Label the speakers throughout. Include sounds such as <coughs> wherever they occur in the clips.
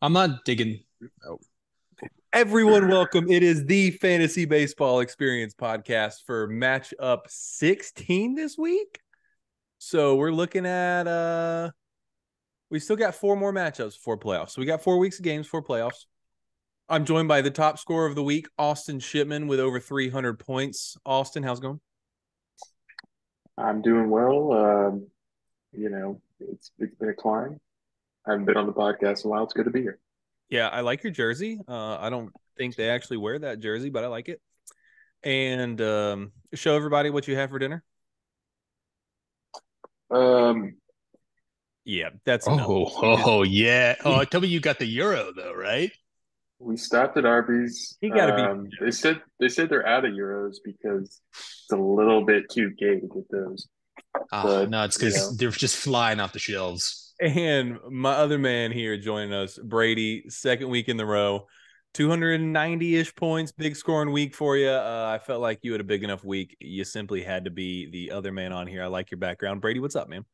Speaker 1: I'm not digging. Oh.
Speaker 2: Everyone, welcome. It is the Fantasy Baseball Experience podcast for matchup 16 this week. So we're looking at uh we still got four more matchups for playoffs. So we got four weeks of games for playoffs. I'm joined by the top scorer of the week, Austin Shipman, with over 300 points. Austin, how's it going?
Speaker 3: I'm doing well. Um, you know, it's it's been a climb. I haven't been on the podcast in a while. It's good to be here.
Speaker 2: Yeah, I like your jersey. Uh, I don't think they actually wear that jersey, but I like it. And um, show everybody what you have for dinner.
Speaker 3: Um,
Speaker 2: Yeah, that's
Speaker 1: Oh,
Speaker 2: enough. <laughs>
Speaker 1: oh, yeah. Oh, tell me you got the euro though, right?
Speaker 3: we stopped at Arby's.
Speaker 2: You gotta be-
Speaker 3: um, They said they said they're out of euros because it's a little bit too gay to get those.
Speaker 1: Ah,
Speaker 3: But,
Speaker 1: no, it's
Speaker 3: you
Speaker 1: because
Speaker 3: know.
Speaker 1: they're just flying off the shelves.
Speaker 2: And my other man here joining us, Brady, second week in the row, 290 ish points, big scoring week for you. Uh, I felt like you had a big enough week. You simply had to be the other man on here. I like your background. Brady, what's up, man?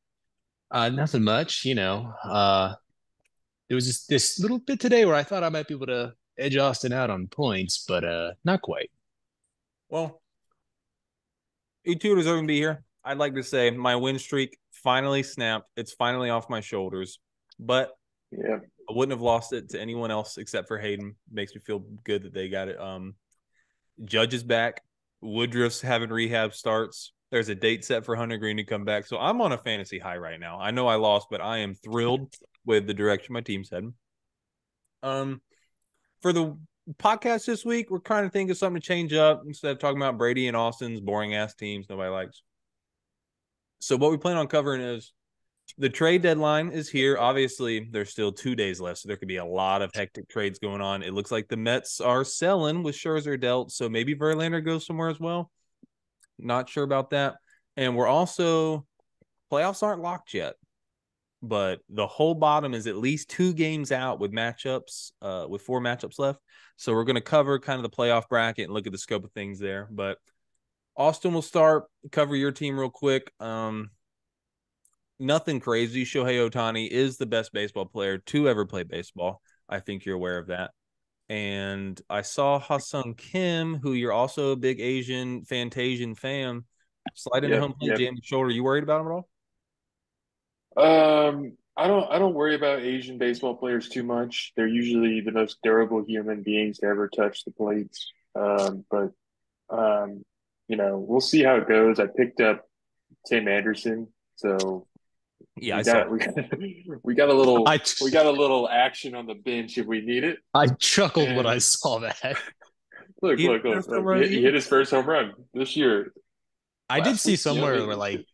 Speaker 1: Uh, nothing much, you know. Uh, there was this, this little bit today where I thought I might be able to edge Austin out on points, but uh, not quite.
Speaker 2: Well, you two deserve to be here. I'd like to say my win streak finally snapped. It's finally off my shoulders, but
Speaker 3: Yeah,
Speaker 2: I wouldn't have lost it to anyone else except for Hayden. Makes me feel good that they got it. Um, Judge is back. Woodruff's having rehab starts. There's a date set for Hunter Greene to come back. So I'm on a fantasy high right now. I know I lost, but I am thrilled with the direction my team's heading. Um, for the podcast this week, we're kind of thinking something to change up instead of talking about Brady and Austin's boring ass teams nobody likes. So what we plan on covering is the trade deadline is here. Obviously, there's still two days left, so there could be a lot of hectic trades going on. It looks like the Mets are selling with Scherzer dealt, so maybe Verlander goes somewhere as well. Not sure about that. And we're also playoffs aren't locked yet, but the whole bottom is at least two games out with matchups, uh, with four matchups left. So we're going to cover kind of the playoff bracket and look at the scope of things there. But Austin will start cover your team real quick. Um, nothing crazy. Shohei Ohtani is the best baseball player to ever play baseball. I think you're aware of that. And I saw Ha-Seong Kim, who you're also a big Asian Fantasian fan, slide into
Speaker 3: Yep,
Speaker 2: home plate,
Speaker 3: yep.
Speaker 2: jam his shoulder. You worried about him at all?
Speaker 3: Um, I don't I don't worry about Asian baseball players too much. They're usually the most durable human beings to ever touch the plates. Um, but um, you know, we'll see how it goes. I picked up Tim Anderson, so
Speaker 2: Yeah,
Speaker 3: we
Speaker 2: I saw.
Speaker 3: got we got, we got a little <laughs>
Speaker 1: I,
Speaker 3: we got a little action on the bench if we need it.
Speaker 1: I chuckled when I saw that. <laughs>
Speaker 3: Look,
Speaker 2: He
Speaker 3: look,
Speaker 2: his
Speaker 3: look, look. He, hit- he hit his first home run this year.
Speaker 1: I did see
Speaker 3: week,
Speaker 1: somewhere
Speaker 3: they-
Speaker 1: where like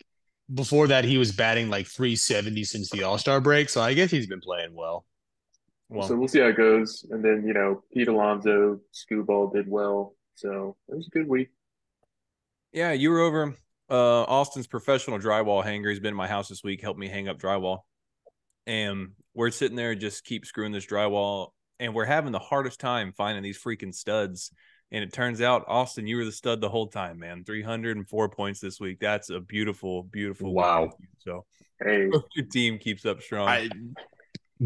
Speaker 1: before that he was batting like 370 since the All Star break, so I guess he's been playing well.
Speaker 2: Well,
Speaker 3: so we'll see how it goes. And then, you know, Pete Alonso, Scooball did well. So it was a good week.
Speaker 2: Yeah, you were over uh Austin's professional drywall hanger. He's been in my house this week, helped me hang up drywall. And we're sitting there just keep screwing this drywall and we're having the hardest time finding these freaking studs. And it turns out, Austin, you were the stud the whole time, man. 304 points this week. That's a beautiful, beautiful
Speaker 1: Wow.
Speaker 2: So
Speaker 3: Hey,
Speaker 2: your team keeps up strong.
Speaker 1: I,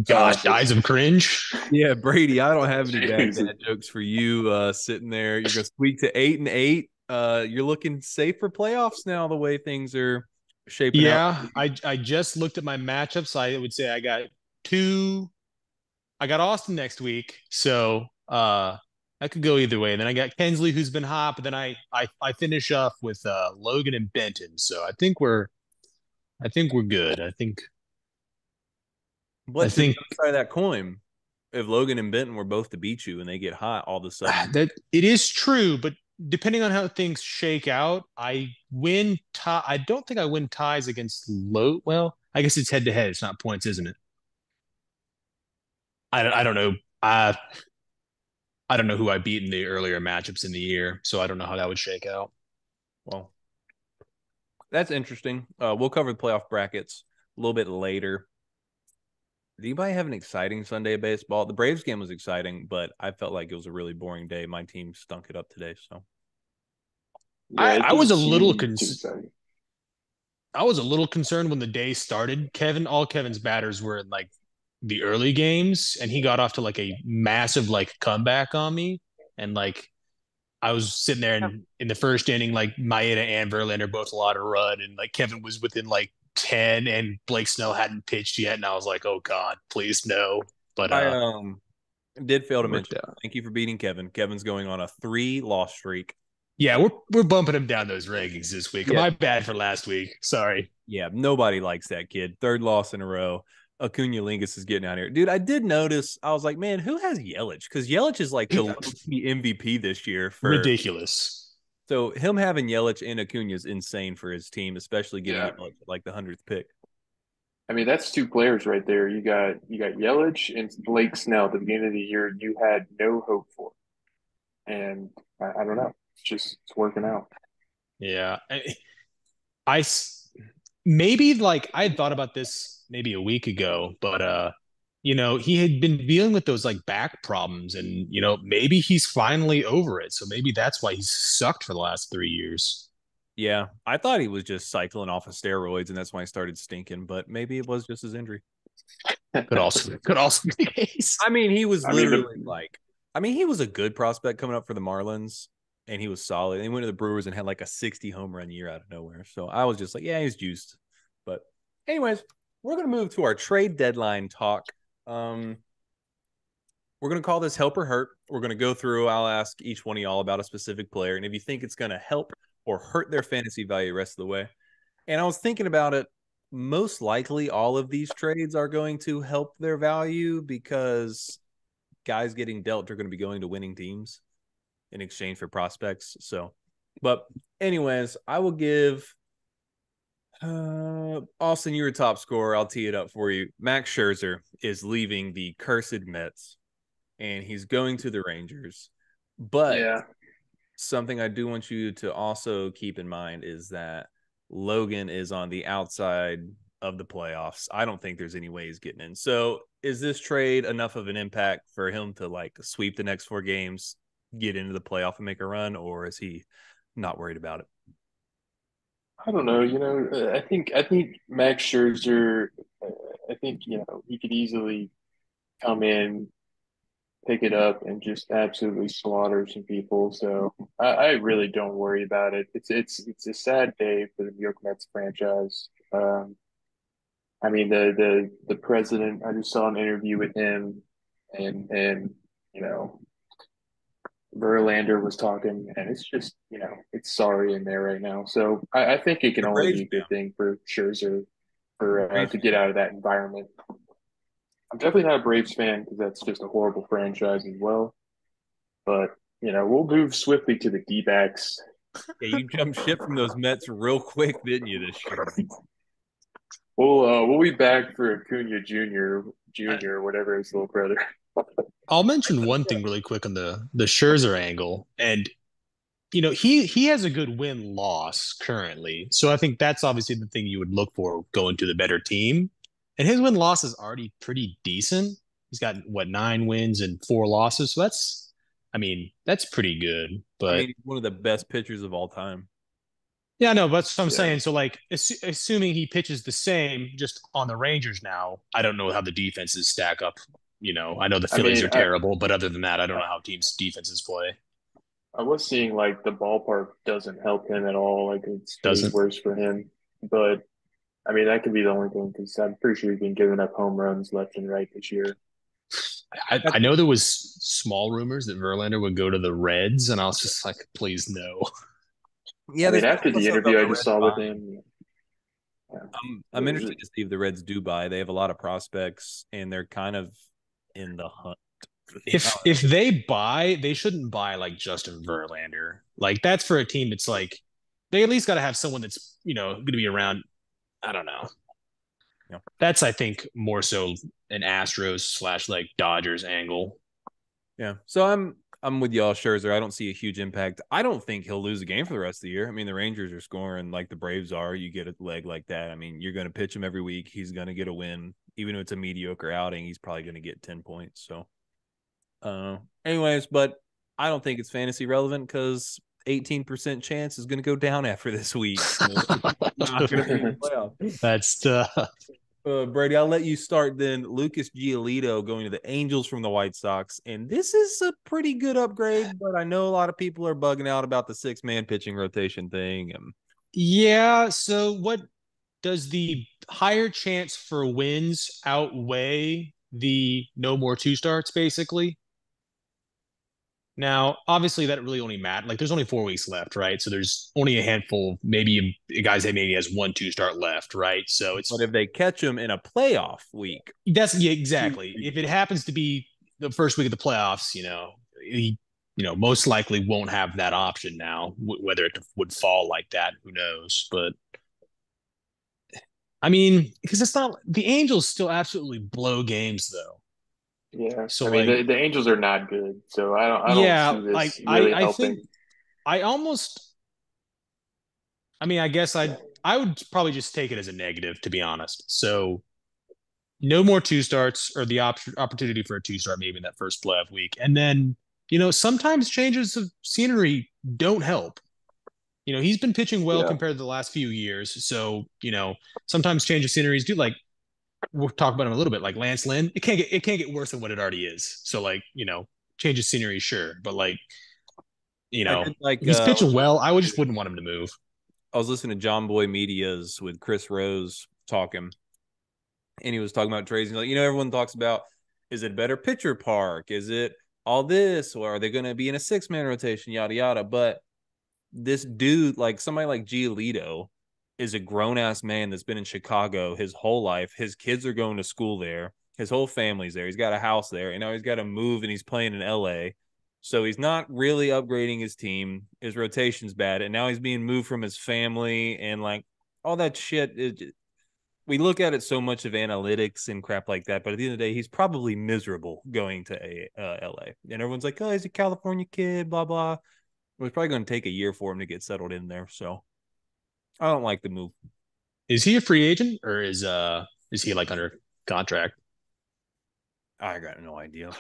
Speaker 1: gosh, eyes of cringe.
Speaker 2: yeah, Brady, I don't have any <laughs> bad, bad jokes for you uh sitting there. You're gonna squeak to eight and eight. Uh you're looking safe for playoffs now, the way things are shaping up.
Speaker 1: Yeah, I I just looked at my matchups. I would say I got two. I got Austin next week, so uh, I could go either way. And then I got Kensley, who's been hot, but then I I I finish off with uh, Logan and Benton. So I think we're, I think we're good. I think
Speaker 2: But
Speaker 1: I think-
Speaker 2: side that coin, if Logan and Benton were both to beat you and they get hot all of a sudden,
Speaker 1: that it is true, but depending on how things shake out, I win tie. I don't think I win ties against low. Well, I guess it's head to head. It's not points, isn't it? I don't, I don't know. I I don't know who I beat in the earlier matchups in the year, so I don't know how that would shake out.
Speaker 2: well, that's interesting. Uh, we'll cover the playoff brackets a little bit later. Did anybody have an exciting Sunday of baseball? The Braves game was exciting, but I felt like it was a really boring day. My team stunk it up today. So
Speaker 1: I- I was a little
Speaker 3: seem
Speaker 1: cons-
Speaker 3: too exciting.
Speaker 1: I was a little concerned when the day started. Kevin, all Kevin's batters were in like the early games, and he got off to like a massive like comeback on me, and like I was sitting there and in the first inning, like Maeda and Verlander both a lot of run, and like Kevin was within like ten, and Blake Snell hadn't pitched yet, and I was like, oh god, please no. But uh,
Speaker 2: I um did fail to mention.
Speaker 1: out.
Speaker 2: Thank you for beating Kevin. Kevin's going on a three loss streak.
Speaker 1: yeah, we're we're bumping him down those rankings this week.
Speaker 2: Yeah.
Speaker 1: My bad for last week. Sorry.
Speaker 2: Yeah, nobody likes that kid. Third loss in a row. Acuna Lingus is getting out here. Dude, I did notice, I was like, man, who has Yelich? Because Yelich is like the MVP this year for
Speaker 1: Ridiculous.
Speaker 2: So him having Yelich and Acuna is insane for his team, especially getting
Speaker 3: Yeah.
Speaker 2: Yelich at, like the hundredth pick.
Speaker 3: I mean, that's two players right there. You got you got Yelich and Blake Snell. At the beginning of the year, you had no hope for, and I, I don't know. It's just it's working out.
Speaker 1: Yeah. I maybe like I had thought about this maybe a week ago, but uh, you know, he had been dealing with those like back problems and you know, maybe he's finally over it. So maybe that's why he's sucked for the last three years.
Speaker 2: Yeah, I thought he was just cycling off of steroids, and that's why he started stinking. But maybe it was just his injury.
Speaker 1: Could also could also be the case.
Speaker 2: I mean, he was
Speaker 3: I mean,
Speaker 2: literally like, I mean, he was a good prospect coming up for the Marlins, and he was solid. And he went to the Brewers and had like a 60 home run year out of nowhere. So I was just like, yeah, he's juiced. But, anyways, we're gonna move to our trade deadline talk. Um, we're gonna call this help or hurt. We're gonna go through. I'll ask each one of y'all about a specific player, and if you think it's gonna help or hurt their fantasy value the rest of the way. And I was thinking about it. Most likely, all of these trades are going to help their value because guys getting dealt are going to be going to winning teams in exchange for prospects. So, but anyways, I will give uh Austin, you're a top scorer. I'll tee it up for you. Max Scherzer is leaving the cursed Mets and he's going to the Rangers. But
Speaker 3: yeah,
Speaker 2: something I do want you to also keep in mind is that Logan is on the outside of the playoffs. I don't think there's any way he's getting in. So, is this trade enough of an impact for him to like sweep the next four games, get into the playoff and make a run, or is he not worried about it?
Speaker 3: I don't know. You know, uh, I think I think Max Scherzer. Uh, I think you know he could easily come in, pick it up, and just absolutely slaughter some people. So I, I really don't worry about it. It's it's it's a sad day for the New York Mets franchise. Um, I mean the the the president. I just saw an interview with him, and and you know Verlander was talking, and it's just you know it's sorry in there right now. So I, I think it can only be a good thing for Scherzer for uh, to get out of that environment. I'm definitely not a Braves fan because that's just a horrible franchise as well. But you know we'll move swiftly to the D-backs.
Speaker 2: Yeah, you jumped ship from those Mets real quick, didn't you? This year.
Speaker 3: We'll uh, we'll be back for Acuna Jr. Jr. whatever his little brother.
Speaker 1: I'll mention one thing really quick on the the Scherzer angle, and you know he he has a good win loss currently, so I think that's obviously the thing you would look for going to the better team, and his win loss is already pretty decent. He's got what nine wins and four losses, so that's I mean that's pretty good. But
Speaker 2: I mean, one of the best pitchers of all time.
Speaker 1: yeah, no, but that's what I'm
Speaker 3: Yeah.
Speaker 1: saying. So like, assu- assuming he pitches the same, just on the Rangers now, I don't know how the defenses stack up. You know, I know the
Speaker 3: I
Speaker 1: Phillies
Speaker 3: mean,
Speaker 1: are
Speaker 3: I-
Speaker 1: terrible, but other than that, I don't know how teams' defenses play.
Speaker 3: I was seeing like the ballpark doesn't help him at all. Like it's
Speaker 1: Doesn't?
Speaker 3: worse for him. But I mean, that could be the only thing because I'm pretty sure he's been giving up home runs left and right this year.
Speaker 1: I, I know there was small rumors that Verlander would go to the Reds, and I was just like, please no.
Speaker 2: Yeah,
Speaker 3: I mean, after the interview I just
Speaker 2: Reds
Speaker 3: saw with
Speaker 2: buying.
Speaker 3: him, um,
Speaker 2: I'm, I'm interested to see if the Reds do buy. They have a lot of prospects, and they're kind of in the hunt.
Speaker 1: If if they buy, they shouldn't buy like Justin Verlander. Like that's for a team that's like they at least got to have someone that's you know going to be around. I don't know.
Speaker 2: Yeah.
Speaker 1: That's I think more so an Astros slash like Dodgers angle.
Speaker 2: yeah, so I'm I'm with y'all, Scherzer. I don't see a huge impact. I don't think he'll lose a game for the rest of the year. I mean, the Rangers are scoring like the Braves are. You get a leg like that. I mean, you're going to pitch him every week. He's going to get a win, even if it's a mediocre outing. He's probably going to get ten points. So, uh, anyways, but I don't think it's fantasy relevant because 18% chance is going to go down after this week. <laughs> So not going to be in the playoff.
Speaker 1: That's tough.
Speaker 2: Uh, Brady, I'll let you start then. Lucas Giolito going to the Angels from the White Sox. And this is a pretty good upgrade, but I know a lot of people are bugging out about the six man pitching rotation thing. And
Speaker 1: Yeah. So, what does the higher chance for wins outweigh the no more two starts, basically? Now, obviously, that really only matters. Like, there's only four weeks left, right? So there's only a handful, maybe guys that maybe has one two start left, right? So it's
Speaker 2: but if they catch him in a playoff week,
Speaker 1: that's yeah, exactly. If it happens to be the first week of the playoffs, you know, he, you know, most likely won't have that option now. W- whether it would fall like that, who knows? But I mean, because it's not the Angels still absolutely blow games though.
Speaker 3: Yeah.
Speaker 1: So,
Speaker 3: I mean,
Speaker 1: like-
Speaker 3: the, the Angels are not good, so I don't. I don't
Speaker 1: yeah,
Speaker 3: see this
Speaker 1: like
Speaker 3: really
Speaker 1: I, I think I almost. I mean, I guess I'd I would probably just take it as a negative, to be honest. So, no more two starts or the op- opportunity for a two start maybe in that first playoff week, and then you know sometimes changes of scenery don't help. You know, he's been pitching well
Speaker 3: Yeah.
Speaker 1: compared to the last few years, so you know sometimes change of sceneries do like we'll talk about him a little bit. Like Lance Lynn, it can't get it can't get worse than what it already is. So like you know, change of scenery, sure, but like you know,
Speaker 2: did like
Speaker 1: he's
Speaker 2: uh,
Speaker 1: pitching well. I would just wouldn't want him to move.
Speaker 2: I was listening to Jomboy Media's with Chris Rose talking, and he was talking about trades. He's Like, you know, everyone talks about is it better pitcher park? Is it all this, or are they going to be in a six man rotation? Yada yada. But this dude, like somebody like Giolito, is a grown ass man that's been in Chicago his whole life. His kids are going to school there. His whole family's there. He's got a house there, and now he's got to move, and he's playing in L.A. So he's not really upgrading his team. His rotation's bad, and now he's being moved from his family and like all that shit. It, we look at it so much of analytics and crap like that, but at the end of the day, he's probably miserable going to a, uh, LA. And everyone's like, "Oh, he's a California kid," blah blah. Well, it's probably going to take a year for him to get settled in there. So I don't like the move.
Speaker 1: Is he a free agent or is uh is he like under contract?
Speaker 2: I got no idea.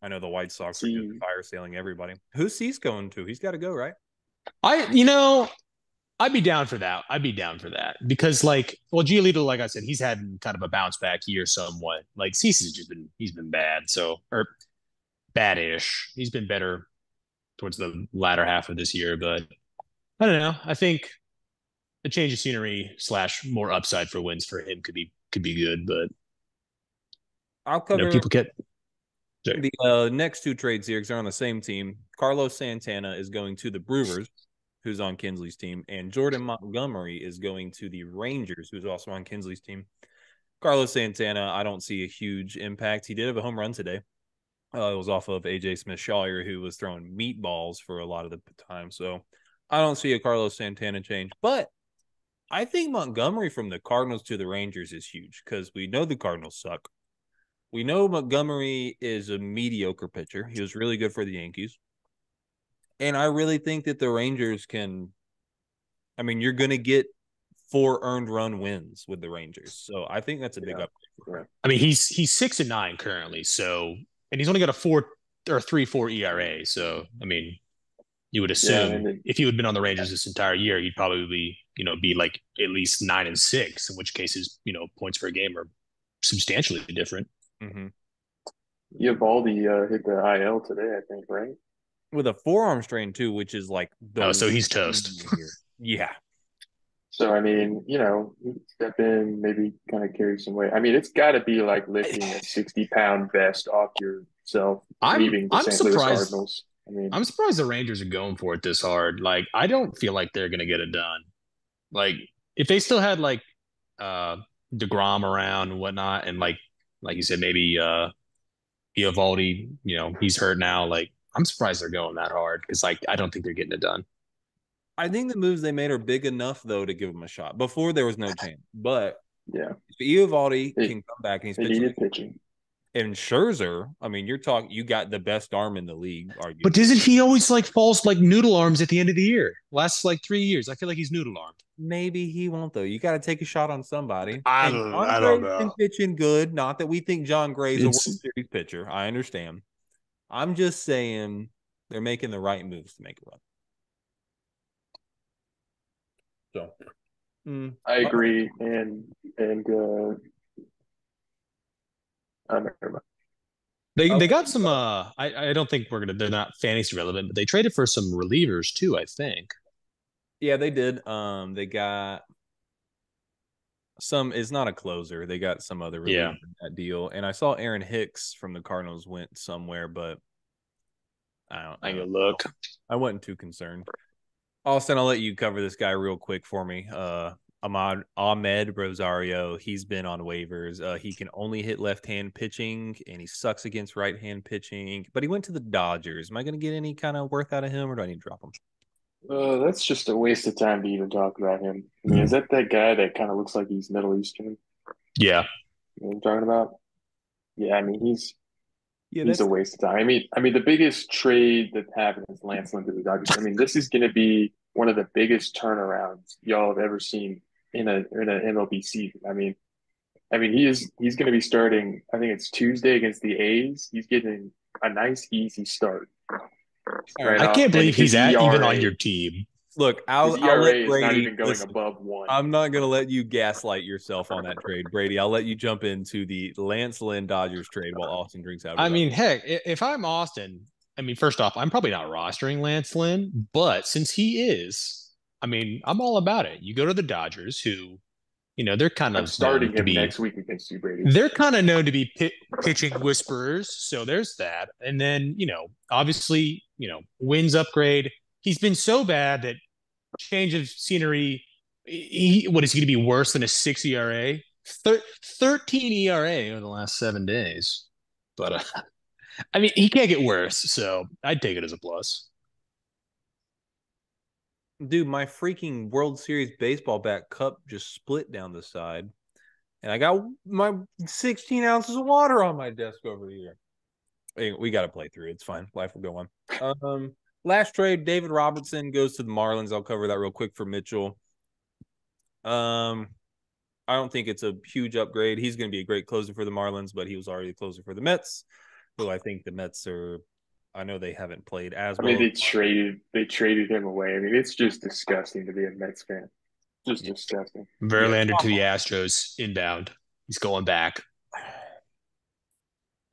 Speaker 2: I know the White Sox are
Speaker 3: See-
Speaker 2: just fire sailing everybody. Who's Cease going to? He's got to go, right?
Speaker 1: I you know, I'd be down for that. I'd be down for that because like, well, Giolito, like I said, he's had kind of a bounce back year somewhat. Like Cease has just been he's been bad, so or bad-ish. He's been better towards the latter half of this year, but I don't know. I think a change of scenery slash more upside for wins for him could be could be good, but
Speaker 2: I'll
Speaker 1: you
Speaker 2: cover
Speaker 1: know, people get
Speaker 2: the uh, next two trades here because they're on the same team. Carlos Santana is going to the Brewers, who's on Kinsley's team, and Jordan Montgomery is going to the Rangers, who's also on Kinsley's team. Carlos Santana, I don't see a huge impact. He did have a home run today. Uh, it was off of AJ Smith-Shawver, who was throwing meatballs for a lot of the time. So I don't see a Carlos Santana change, but I think Montgomery from the Cardinals to the Rangers is huge because we know the Cardinals suck. We know Montgomery is a mediocre pitcher. He was really good for the Yankees. And I really think that the Rangers can I mean, you're going to get four earned run wins with the Rangers. So I think that's a big
Speaker 3: Yeah.
Speaker 2: upgrade.
Speaker 1: I mean, he's he's six and nine currently, so and he's only got a four or three four ERA. So I mean, you would assume
Speaker 3: and it-
Speaker 1: if he had been on the Rangers this entire year, he'd probably be you know be like at least nine and six. In which cases, you know points per game are substantially different.
Speaker 2: Mm-hmm.
Speaker 3: Eovaldi uh, hit the IL today, I think, right?
Speaker 2: With a forearm strain too, which is like the
Speaker 1: Oh, so he's toast.
Speaker 2: yeah.
Speaker 3: So I mean, you know, step in, maybe kind of carry some weight. I mean, it's got to be like lifting a sixty-pound vest off yourself,
Speaker 1: I'm-
Speaker 3: leaving the
Speaker 1: I'm
Speaker 3: St. Louis
Speaker 1: surprised-
Speaker 3: Cardinals. I mean,
Speaker 1: I'm surprised the Rangers are going for it this hard. Like, I don't feel like they're gonna get it done. Like, if they still had like uh Degrom around and whatnot, and like like you said, maybe uh Eovaldi, you know, he's hurt now. Like, I'm surprised they're going that hard because like I don't think they're getting it done.
Speaker 2: I think the moves they made are big enough though to give him a shot. Before there was no <laughs> chance. But
Speaker 3: yeah,
Speaker 2: if Eovaldi
Speaker 3: They-
Speaker 2: can come back and he's
Speaker 3: they
Speaker 2: pitching
Speaker 3: needed pitching.
Speaker 2: And Scherzer, I mean, you're talking you got the best arm in the league, arguably.
Speaker 1: But doesn't he always like falls like noodle arms at the end of the year? Last like three years, I feel like he's noodle armed.
Speaker 2: Maybe he won't though. You got to take a shot on somebody.
Speaker 1: I don't-
Speaker 2: John
Speaker 1: I don't
Speaker 2: Gray's been
Speaker 1: know.
Speaker 2: pitching good. Not that we think Jon Gray's a World Series pitcher. I understand. I'm just saying they're making the right moves to make a run. So, mm,
Speaker 3: I agree, and and uh, Uh, never mind.
Speaker 1: They
Speaker 2: Oh.
Speaker 1: they got some. Uh, I I don't think we're gonna. They're not fantasy relevant, but they traded for some relievers too. I think.
Speaker 2: Yeah, they did. Um, they got some. It's not a closer. They got some other reliever
Speaker 1: Yeah.
Speaker 2: in that deal. And I saw Aaron Hicks from the Cardinals went somewhere, but I don't. I,
Speaker 1: I
Speaker 2: don't
Speaker 1: look.
Speaker 2: I wasn't too concerned. Austin, I'll let you cover this guy real quick for me. Uh, Ahmad Amed Rosario. He's been on waivers. Uh, he can only hit left-hand pitching, and he sucks against right-hand pitching. But he went to the Dodgers. Am I going to get any kind of worth out of him, or do I need to drop him?
Speaker 3: Uh, that's just a waste of time to even talk about him. I mean, is that that guy that kind of looks like he's Middle Eastern?
Speaker 1: Yeah.
Speaker 3: You know what I'm talking about? Yeah, I mean he's
Speaker 2: Yeah,
Speaker 3: he's a waste of time. I mean, I mean the biggest trade that happened is Lance Lynn to the Dodgers. I mean, this is going to be one of the biggest turnarounds y'all have ever seen in a in an MLB season. I mean, I mean he is he's going to be starting. I think it's Tuesday against the A's. He's getting a nice easy start. Right
Speaker 1: I
Speaker 3: off,
Speaker 1: can't believe he's
Speaker 3: his
Speaker 1: at even on your team.
Speaker 2: Look, I'll,
Speaker 3: His
Speaker 2: I'll
Speaker 3: ERA
Speaker 2: let
Speaker 3: is
Speaker 2: Brady.
Speaker 3: not even going
Speaker 2: listen,
Speaker 3: above one.
Speaker 2: I'm not going to let you gaslight yourself on that trade, Brady. I'll let you jump into the Lance Lynn Dodgers trade while Austin drinks out. of
Speaker 1: I mean, heck, if I'm Austin, I mean, first off, I'm probably not rostering Lance Lynn, but since he is, I mean, I'm all about it. You go to the Dodgers, who, you know, they're kind
Speaker 3: I'm
Speaker 1: of
Speaker 3: starting
Speaker 1: to
Speaker 3: him
Speaker 1: be,
Speaker 3: next week against you, Brady.
Speaker 1: They're kind of known to be pi pitching whisperers, so there's that. And then, you know, obviously, you know, wins upgrade. He's been so bad that change of scenery. He, what is he going to be worse than a six ERA? Thir- 13 ERA over the last seven days. But uh, <laughs> I mean, he can't get worse, so I'd take it as a plus.
Speaker 2: Dude, my freaking World Series baseball bat cup just split down the side, and I got my 16 ounces of water on my desk over here. We got to play through. It's fine. Life will go on. Um, last trade, David Robertson goes to the Marlins. I'll cover that real quick for Mitchell. Um, I don't think it's a huge upgrade. He's going to be a great closer for the Marlins, but he was already a closer for the Mets, who I think the Mets are. I know they haven't played as
Speaker 3: I
Speaker 2: well.
Speaker 3: mean, they traded they traded him away. I mean, it's just disgusting to be a Mets fan. Just
Speaker 2: Yeah.
Speaker 3: disgusting.
Speaker 1: Verlander to the Astros inbound. He's going back.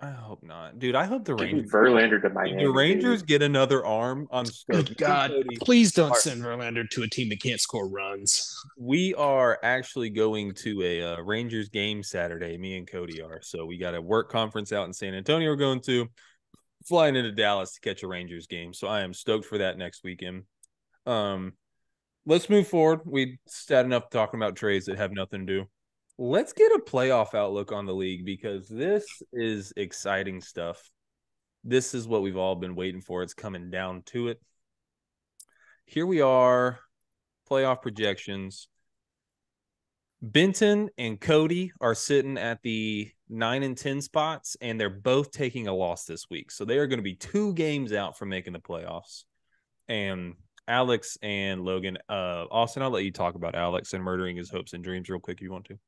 Speaker 2: I hope not, dude. I hope the
Speaker 3: Give
Speaker 2: Rangers.
Speaker 3: Verlander to Miami.
Speaker 2: the Rangers
Speaker 3: baby.
Speaker 2: get another arm on stoked.
Speaker 1: Good God. Please don't
Speaker 2: Are-
Speaker 1: send Verlander to a team that can't score runs.
Speaker 2: We are actually going to a uh, Rangers game Saturday. Me and Cody are. So we got a work conference out in San Antonio. We're going to flying into Dallas to catch a Rangers game. So I am stoked for that next weekend. Um, let's move forward. We had enough talking about trades that have nothing to do. Let's get a playoff outlook on the league because this is exciting stuff. This is what we've all been waiting for. It's coming down to it. Here we are, playoff projections. Benton and Cody are sitting at the nine and 10 spots, and they're both taking a loss this week. So they are going to be two games out from making the playoffs. And Alex and Logan, uh, Austin, I'll let you talk about Alex and murdering his hopes and dreams real quick if you want to.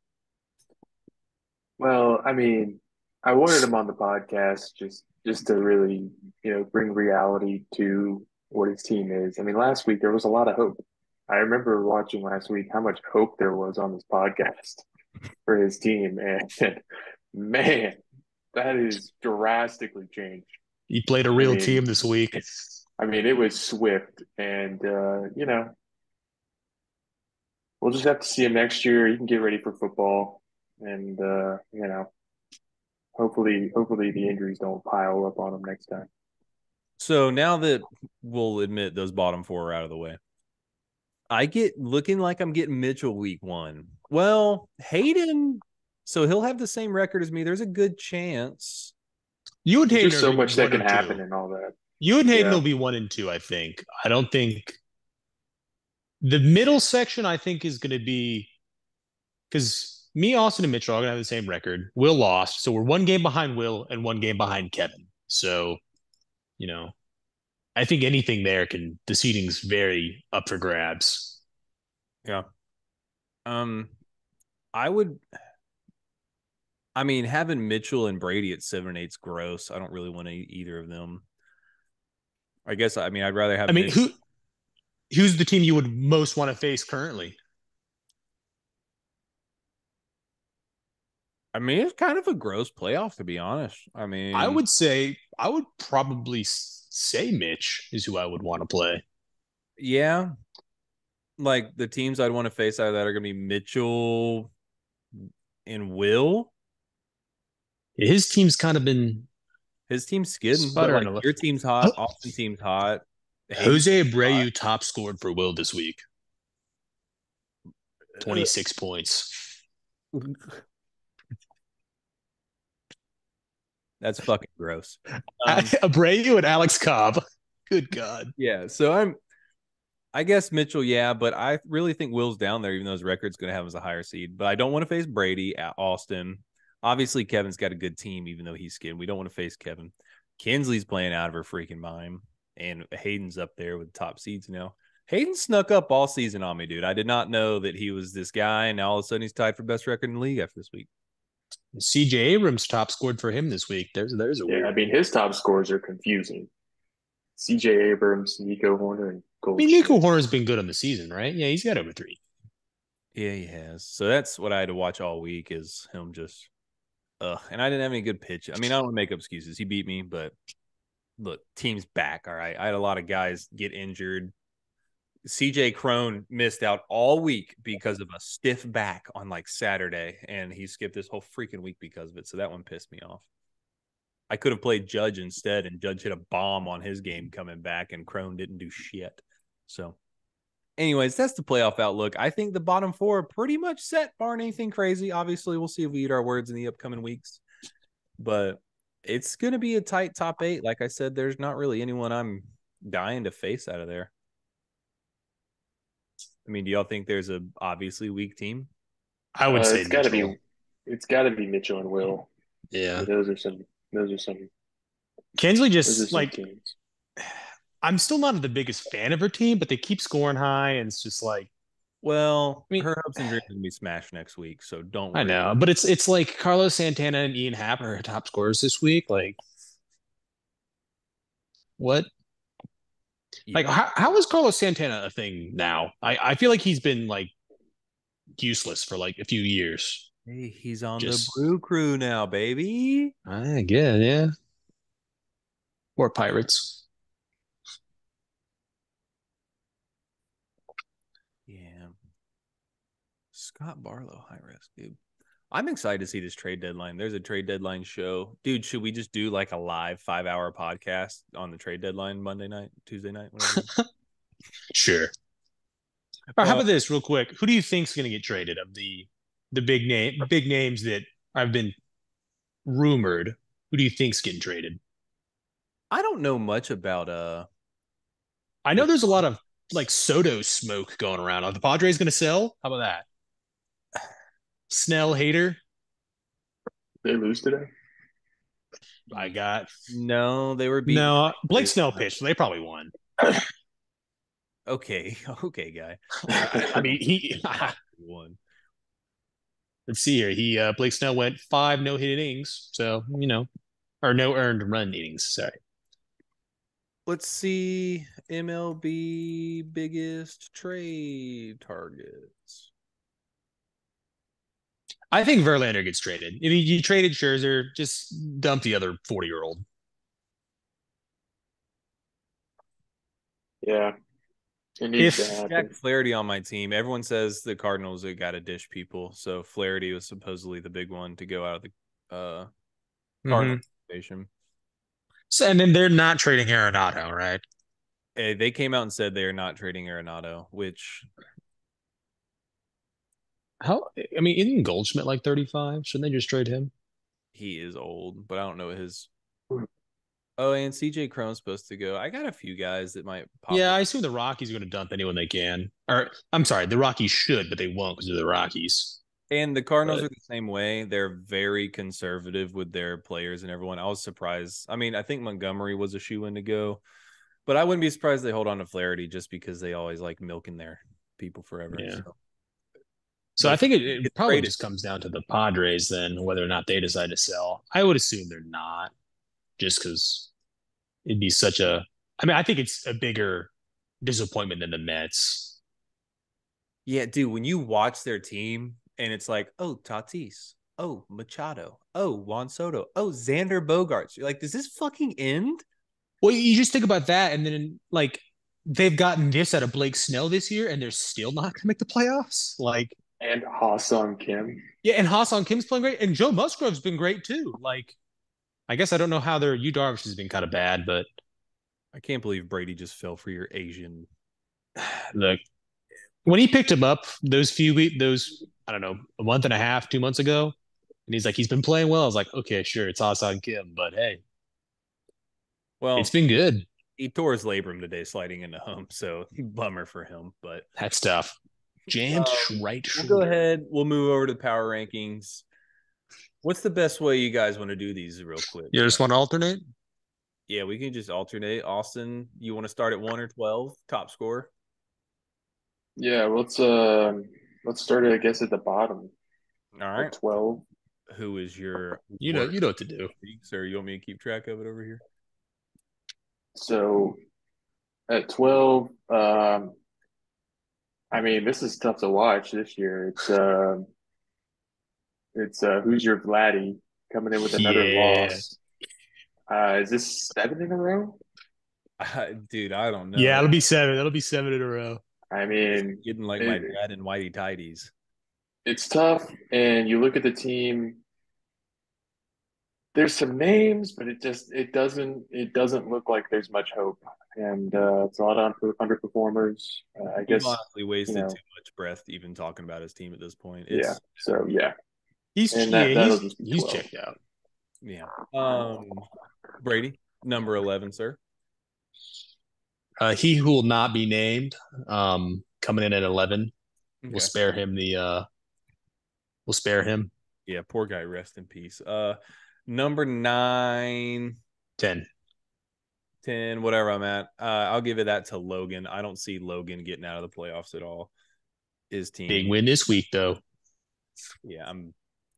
Speaker 3: Well, I mean, I wanted him on the podcast just just to really, you know, bring reality to what his team is. I mean, last week there was a lot of hope. I remember watching last week how much hope there was on this podcast <laughs> for his team, and man, that is drastically changed.
Speaker 1: He played a real
Speaker 3: I mean,
Speaker 1: team this week.
Speaker 3: I mean, it was swift, and uh, you know, we'll just have to see him next year. He can get ready for football, and uh, you know, hopefully, hopefully the injuries don't pile up on him next time.
Speaker 2: So now that we'll admit those bottom four are out of the way, I get looking like I'm getting Mitchell week one. Well, Hayden, so he'll have the same record as me. There's a good chance.
Speaker 1: You and Hayden
Speaker 3: There's so much that can
Speaker 1: and two.
Speaker 3: happen and all that.
Speaker 1: You and Hayden
Speaker 3: Yeah.
Speaker 1: will be one and two, I think. I don't think the middle section. I think is going to be because me, Austin, and Mitchell are going to have the same record. Will lost, so we're one game behind Will and one game behind Kevin. So, you know, I think anything there can the seating's very up for grabs.
Speaker 2: Yeah. Um, I would. I mean, having Mitchell and Brady at seven and eight's gross. I don't really want to either of them. I guess I mean I'd rather have.
Speaker 1: I mean,
Speaker 2: Mitch-
Speaker 1: who who's the team you would most want to face currently?
Speaker 2: I mean, it's kind of a gross playoff to be honest. I mean,
Speaker 1: I would say I would probably say Mitch is who I would want to play.
Speaker 2: Yeah. Like the teams I'd want to face out of that are going to be Mitchell and Will.
Speaker 1: His team's kind of been
Speaker 2: his team's skidding. But like your team's hot. Oh. Austin team's hot.
Speaker 1: Jose Abreu hot. top scored for Will this week. Twenty six points.
Speaker 2: That's fucking gross. <laughs>
Speaker 1: Um, Abreu and Alex Cobb. Good God.
Speaker 2: Yeah. So I'm I guess Mitchell, yeah, but I really think Will's down there, even though his record's going to have him as a higher seed. But I don't want to face Brady at Austin. Obviously, Kevin's got a good team, even though he's skinned. We don't want to face Kevin. Kinsley's playing out of her freaking mind, and Hayden's up there with top seeds now. Hayden snuck up all season on me, dude. I did not know that he was this guy, and now all of a sudden he's tied for best record in the league after this week.
Speaker 1: CJ Abrams top scored for him this week. There's there's a
Speaker 3: yeah. Weird. I mean, his top scores are confusing. CJ Abrams, Nico Hoerner, and
Speaker 1: Gold. I mean, Nico Hoerner's been good on the season, right? Yeah, he's got over three.
Speaker 2: Yeah, he has. So that's what I had to watch all week is him just Ugh, and I didn't have any good pitch. I mean, I don't want to make up excuses. He beat me, but look, team's back. All right. I had a lot of guys get injured. CJ Cron missed out all week because of a stiff back on like Saturday, and he skipped this whole freaking week because of it. So that one pissed me off. I could have played Judge instead, and Judge hit a bomb on his game coming back, and Crone didn't do shit. So, anyways, that's the playoff outlook. I think the bottom four are pretty much set, barring anything crazy. Obviously, we'll see if we eat our words in the upcoming weeks, but it's going to be a tight top eight. Like I said, there's not really anyone I'm dying to face out of there. I mean, do y'all think there's a obviously weak team?
Speaker 1: I would uh, say
Speaker 3: it's got to be it's got to be Mitchell and Will.
Speaker 1: Yeah,
Speaker 3: those are some. Those are some.
Speaker 1: Kinsley just like. Teams. I'm still not the biggest fan of her team, but they keep scoring high, and it's just like.
Speaker 2: Well, I mean, her hopes and dreams are gonna be smashed next week, so don't. Worry.
Speaker 1: I know, but it's it's like Carlos Santana and Ian Happ are her top scorers this week. Like, what? Yeah. Like, how, how is Carlos Santana a thing now? I, I feel like he's been like useless for like a few years.
Speaker 2: Hey, he's on Just, the Brew Crew now, baby.
Speaker 1: I get, yeah. Or Pirates.
Speaker 2: Yeah. Scott Barlow, high risk, dude. I'm excited to see this trade deadline. There's a trade deadline show. Dude, should we just do like a live five hour podcast on the trade deadline Monday night, Tuesday night? <laughs>
Speaker 1: sure. All right, how about this real quick? Who do you think's going to get traded of the the big name big names that I've been rumored? Who do you think's getting traded?
Speaker 2: I don't know much about uh
Speaker 1: I know there's a lot of like Soto smoke going around. Are the Padres going to sell? How about that? Snell hater.
Speaker 3: They lose today.
Speaker 1: I got
Speaker 2: no. They were
Speaker 1: beating no. Blake Snell pitched. So they probably won. <coughs>
Speaker 2: okay, <laughs> okay, guy.
Speaker 1: I mean, he <laughs> won. Let's see here. He uh, Blake Snell went five no hit innings, so you know, or no earned run innings. Sorry.
Speaker 2: Let's see MLB biggest trade targets.
Speaker 1: I think Verlander gets traded. If you, you traded Scherzer, just dump the other 40 year old.
Speaker 3: Yeah.
Speaker 2: if Jack Flaherty on my team, everyone says the Cardinals have got to dish people. So Flaherty was supposedly the big one to go out of the uh Cardinal mm-hmm. station.
Speaker 1: So and then they're not trading Arenado, right?
Speaker 2: They came out and said they are not trading Arenado, which
Speaker 1: how I mean, isn't Goldschmidt like 35? Shouldn't they just trade him?
Speaker 2: He is old, but I don't know his Oh, and CJ Cron's supposed to go. I got a few guys that might pop.
Speaker 1: Yeah, up. I assume the Rockies are going to dump anyone they can. Or I'm sorry, the Rockies should, but they won't because they're the Rockies.
Speaker 2: And the Cardinals but, are the same way. They're very conservative with their players and everyone. I was surprised. I mean, I think Montgomery was a shoe in to go, but I wouldn't be surprised they hold on to Flaherty just because they always like milking their people forever. Yeah. So.
Speaker 1: So I think it, it probably just comes down to the Padres then whether or not they decide to sell. I would assume they're not, just because it'd be such a. I mean, I think it's a bigger disappointment than the Mets.
Speaker 2: Yeah, dude. When you watch their team and it's like, oh, Tatis, Oh, Machado. Oh, Juan Soto. Oh, Xander Bogaerts. You're like, does this fucking end?
Speaker 1: Well, you just think about that, and then like they've gotten this out of Blake Snell this year, and they're still not going to make the playoffs. Like,
Speaker 3: and Ha-Seong Kim.
Speaker 1: Yeah, and Ha-Seong Kim's playing great, and Joe Musgrove's been great too. Like, I guess I don't know how their Yu Darvish has been kind of bad, but
Speaker 2: I can't believe Brady just fell for your Asian. <sighs>
Speaker 1: Look, when he picked him up those few weeks, those I don't know, a month and a half, two months ago, and he's like, he's been playing well. I was like, okay, sure, it's Ha-Seong Kim, but hey,
Speaker 2: well,
Speaker 1: it's been good.
Speaker 2: He tore his labrum today sliding into home, so <laughs> bummer for him. But
Speaker 1: that's tough. Jammed
Speaker 2: um,
Speaker 1: right.
Speaker 2: We'll go ahead. We'll move over to the power rankings. What's the best way you guys want to do these real quick?
Speaker 1: You just want to alternate?
Speaker 2: Yeah, we can just alternate. Austin, you want to start at one or twelve? Top score?
Speaker 3: Yeah, let's uh let's start it, I guess, at the bottom.
Speaker 2: All right.
Speaker 3: Twelve.
Speaker 2: Who is your
Speaker 1: you know you know what to do.
Speaker 2: Sir, you want me to keep track of it over here?
Speaker 3: So at twelve, um I mean, this is tough to watch this year. It's uh, it's uh, who's your Vladdy coming in with another yeah. loss? Uh, is this seven in a row?
Speaker 2: Uh, dude, I don't know.
Speaker 1: Yeah, it'll be seven. It'll be seven in a row.
Speaker 3: I mean,
Speaker 2: getting like it, my dad and whitey tidies.
Speaker 3: It's tough, and you look at the team. There's some names, but it just it doesn't it doesn't look like there's much hope and uh, it's a lot of underperformers. Uh, I guess
Speaker 2: honestly wasted you know, too much breath even talking about his team at this point.
Speaker 3: It's, yeah. So yeah,
Speaker 1: he's that, yeah, he's, he's checked out.
Speaker 2: Yeah. Um, Brady, number eleven, sir.
Speaker 1: Uh, he who will not be named, um, coming in at eleven. Okay. We'll spare him the. Uh, we'll spare him.
Speaker 2: Yeah, poor guy. Rest in peace. Uh, number nine.
Speaker 1: Ten.
Speaker 2: 10, whatever I'm at. Uh, I'll give it that to Logan. I don't see Logan getting out of the playoffs at all. His team.
Speaker 1: Big win this week, though.
Speaker 2: Yeah, I'm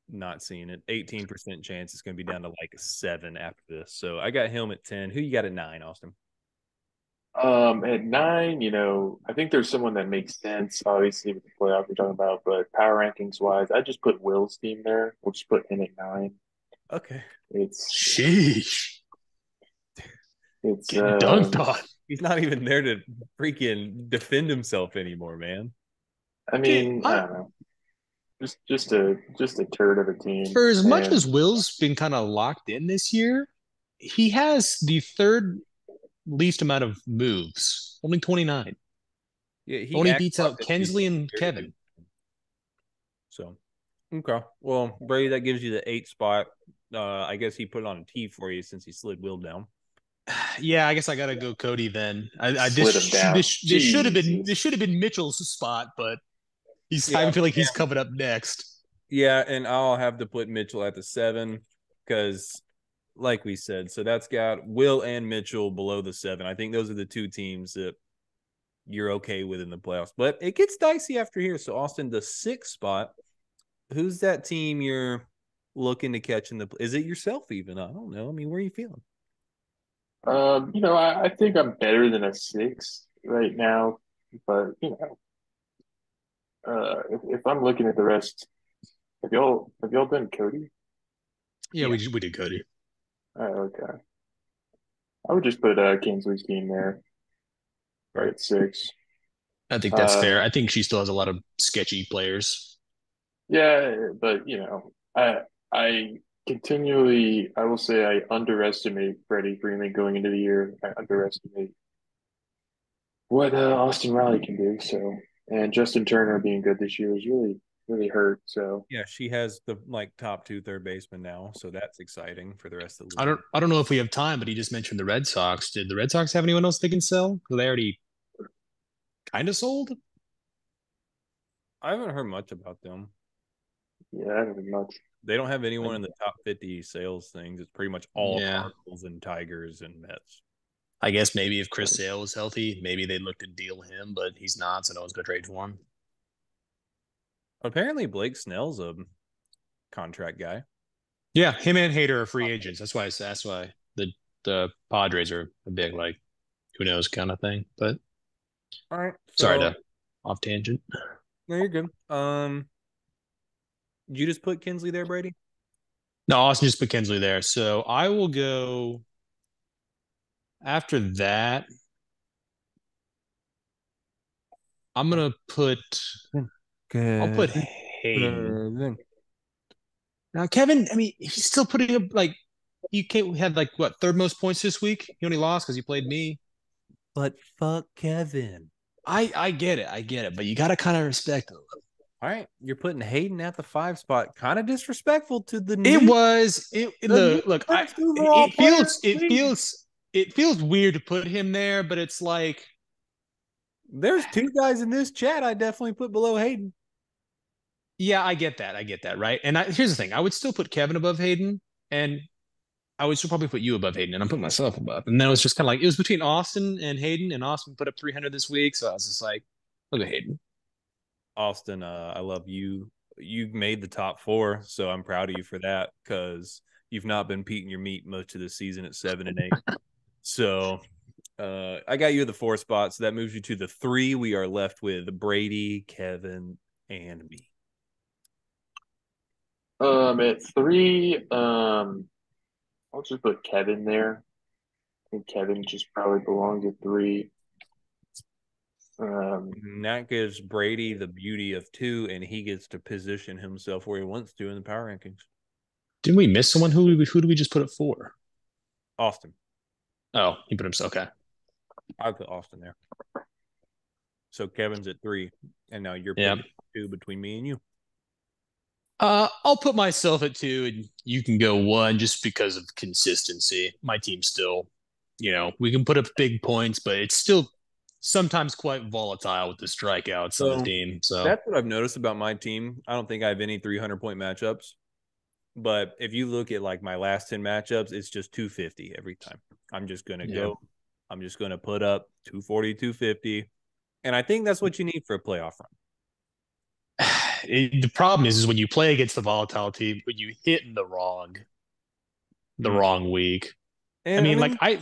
Speaker 2: not seeing it. 18% chance it's going to be down to like seven after this. So I got him at 10. Who you got at nine, Austin?
Speaker 3: Um, at nine, you know, I think there's someone that makes sense, obviously, with the playoff we're talking about, but power rankings wise, I just put Will's team there. We'll just put him at nine.
Speaker 2: Okay.
Speaker 3: It's
Speaker 1: sheesh.
Speaker 3: It's
Speaker 1: Getting uh, dunked on.
Speaker 2: He's not even there to freaking defend himself anymore, man.
Speaker 3: I mean, I don't know. Just just a just a turd of a team.
Speaker 1: For as much as Will's been kind of locked in this year, he has the third least amount of moves, only 29.
Speaker 2: Yeah, he
Speaker 1: only beats out Kensley and Kevin.
Speaker 2: So, okay. Well, Brady, that gives you the eight spot. Uh, I guess he put it on a T for you since he slid Will down
Speaker 1: yeah, I guess I gotta go Cody then. I, I this, this, this should have been this should have been Mitchell's spot, but he's yeah, I feel like he's coming up next.
Speaker 2: Yeah, and I'll have to put Mitchell at the seven because, like we said, so that's got Will and Mitchell below the seven. I think those are the two teams that you're okay with in the playoffs, but it gets dicey after here. So Austin, the sixth spot. Who's that team you're looking to catch in the? Is it yourself even? I don't know. I mean, where are you feeling?
Speaker 3: Um, you know, I, I think I'm better than a six right now, but you know, uh, if, if I'm looking at the rest, have y'all have y'all done Cody?
Speaker 1: Yeah, we we did Cody.
Speaker 3: Oh, okay. I would just put uh Kinsley's team there, right at six.
Speaker 1: I think that's uh, fair. I think she still has a lot of sketchy players.
Speaker 3: Yeah, but you know, I I continually, I will say I underestimate Freddie Freeman going into the year. I underestimate what uh, Austin Riley can do. So, and Justin Turner being good this year is really, really hurt. So,
Speaker 2: yeah, she has the like top two third baseman now, so that's exciting for the rest of the.
Speaker 1: League. I don't, I don't know if we have time, but he just mentioned the Red Sox. Did the Red Sox have anyone else they can sell? They already kind of sold.
Speaker 2: I haven't heard much about them.
Speaker 3: Yeah, I haven't much.
Speaker 2: They don't have anyone in the top 50 sales things. It's pretty much all yeah. Cardinals and Tigers and Mets.
Speaker 1: I guess maybe if Chris Sale was healthy, maybe they'd look to deal him, but he's not, so no one's going to trade for him.
Speaker 2: Apparently, Blake Snell's a contract guy.
Speaker 1: Yeah, him and Hader are free agents. That's why. That's why the the Padres are a big like, who knows kind of thing. But
Speaker 2: all right,
Speaker 1: so, sorry to off tangent.
Speaker 2: No, you're good. Um, Did you just put Kinsley there, Brady?
Speaker 1: No, Austin just put Kinsley there. So I will go after that. I'm gonna put I'll put Hayden. Now Kevin, I mean, he's still putting up like you can't had like what third most points this week. He only lost because he played me.
Speaker 2: But fuck Kevin.
Speaker 1: I I get it, I get it, but you gotta kind of respect him.
Speaker 2: All right, you're putting Hayden at the five spot. Kind of disrespectful to the.
Speaker 1: It was it the, look. I, it, feels it feels it feels weird to put him there, but it's like
Speaker 2: there's two guys in this chat I definitely put below Hayden.
Speaker 1: Yeah, I get that. I get that, right? And I, here's the thing: I would still put Kevin above Hayden, and I would still probably put you above Hayden, and I'm putting myself above. And then it was just kind of like it was between Austin and Hayden, and Austin put up 300 this week, so I was just like, look at Hayden.
Speaker 2: Austin, uh, I love you. You made the top four, so I'm proud of you for that because you've not been peating your meat much of the season at seven and eight. <laughs> so uh, I got you at the four spot, so that moves you to the three. We are left with Brady, Kevin, and me.
Speaker 3: Um, at three, um, I'll just put Kevin there. I think Kevin just probably belongs at three. Um,
Speaker 2: and that gives Brady the beauty of two, and he gets to position himself where he wants to in the power rankings.
Speaker 1: Didn't we miss someone? Who we, who do we just put it for?
Speaker 2: Austin.
Speaker 1: Oh, he put himself. Okay.
Speaker 2: I put Austin there. So Kevin's at three, and now you're
Speaker 1: yeah.
Speaker 2: two between me and you.
Speaker 1: Uh, I'll put myself at two, and you can go one just because of consistency. My team still, you know, we can put up big points, but it's still sometimes quite volatile with the strikeouts so, on the team. So
Speaker 2: that's what I've noticed about my team. I don't think I have any 300 point matchups, but if you look at like my last 10 matchups, it's just 250 every time. I'm just going to yeah. go, I'm just going to put up 240, 250. And I think that's what you need for a playoff run. <sighs>
Speaker 1: It, the problem is, is when you play against the volatile team, when you hit in the wrong, the mm-hmm. wrong week. And I mean, I mean, like I,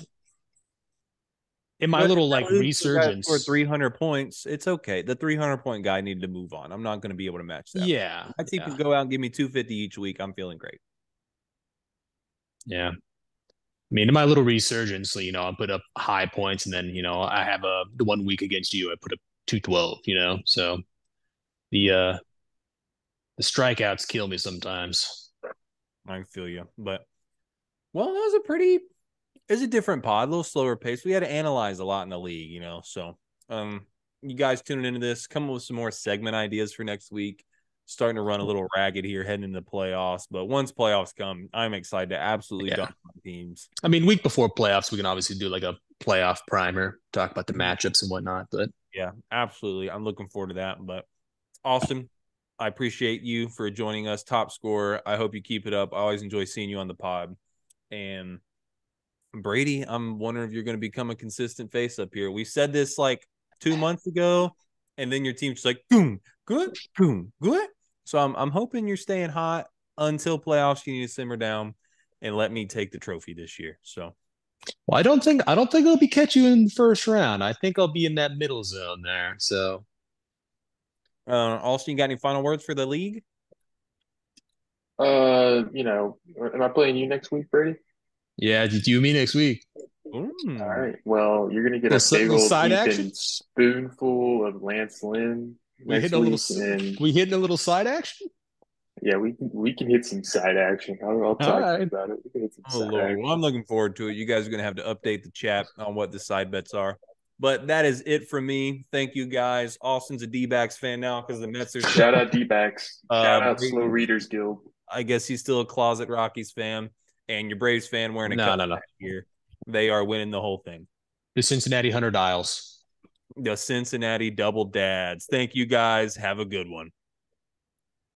Speaker 1: in my little like resurgence
Speaker 2: for 300 points it's okay the 300 point guy needed to move on i'm not going to be able to match that
Speaker 1: yeah
Speaker 2: i think
Speaker 1: yeah.
Speaker 2: go out and give me 250 each week i'm feeling great
Speaker 1: yeah I mean, in my little resurgence, you know, I put up high points, and then you know, I have a the one week against you, I put up two twelve. You know, so the uh the strikeouts kill me sometimes.
Speaker 2: I feel you, but well, that was a pretty it's a different pod, a little slower pace. We had to analyze a lot in the league, you know. So, um, you guys tuning into this, come up with some more segment ideas for next week. Starting to run a little ragged here, heading into the playoffs. But once playoffs come, I'm excited to absolutely yeah. teams.
Speaker 1: I mean, week before playoffs, we can obviously do like a playoff primer, talk about the matchups and whatnot. But
Speaker 2: yeah, absolutely, I'm looking forward to that. But Austin, I appreciate you for joining us, top scorer. I hope you keep it up. I always enjoy seeing you on the pod, and Brady, I'm wondering if you're going to become a consistent face up here. We said this like two months ago, and then your team's just like boom, good, boom, good. So I'm I'm hoping you're staying hot until playoffs. You need to simmer down and let me take the trophy this year. So,
Speaker 1: well, I don't think I don't think I'll be catch you in the first round. I think I'll be in that middle zone there. So,
Speaker 2: uh, Austin, you got any final words for the league?
Speaker 3: Uh, you know, am I playing you next week, Brady?
Speaker 1: Yeah, did you me next week?
Speaker 3: Mm. All right. Well, you're gonna get a, a big old side action spoonful of Lance Lynn.
Speaker 1: We hit a little. And, we hitting a little side action.
Speaker 3: Yeah, we can we can hit some side action. I'll, I'll talk right. about it. We can hit
Speaker 2: some oh Lord, well, I'm looking forward to it. You guys are gonna have to update the chat on what the side bets are. But that is it for me. Thank you guys. Austin's a D-backs fan now because the Mets are
Speaker 3: shout out D-backs. Shout um, out Slow Readers Guild.
Speaker 2: I guess he's still a closet Rockies fan and your Braves fan wearing a no, no, no. here, they are winning the whole thing.
Speaker 1: The Cincinnati Hunter Dials.
Speaker 2: The Cincinnati Double Dads. Thank you guys. Have a good one.